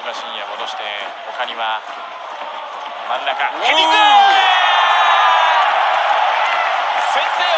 島信也戻して他には真ん中ヘディング!先制!